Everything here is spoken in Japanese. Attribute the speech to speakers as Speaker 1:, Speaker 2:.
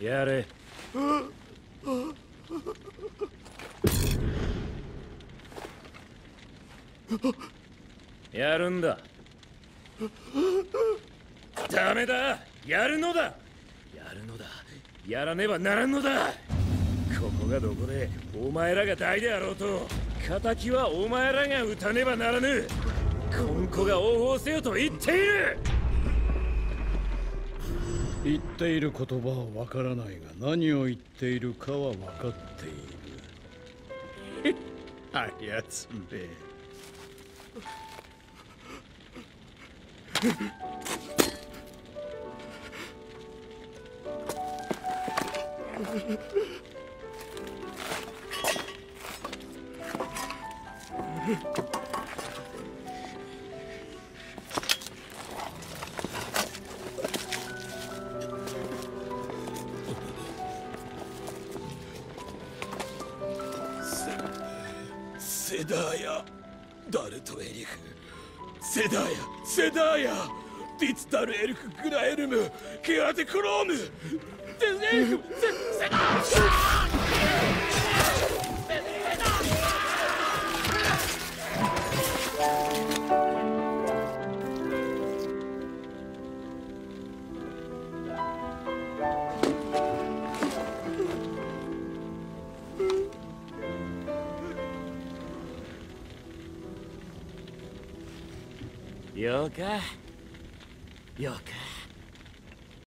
Speaker 1: やれ。やるんだ。ダメだ。やるのだ。やるのだ。やらねばならんのだ。ここがどこでお前らが大であろうと敵はお前らが撃たねばならぬ。今後が応報せよと言っている。
Speaker 2: 言っている言葉はわからないが何を言っているかは分かっている。あやつめ
Speaker 3: セダーヤダルトエリフ？セダーヤセダーヤディツタルエルクグラエルムケアテクロームデエルフセセダーヤ
Speaker 1: よかよか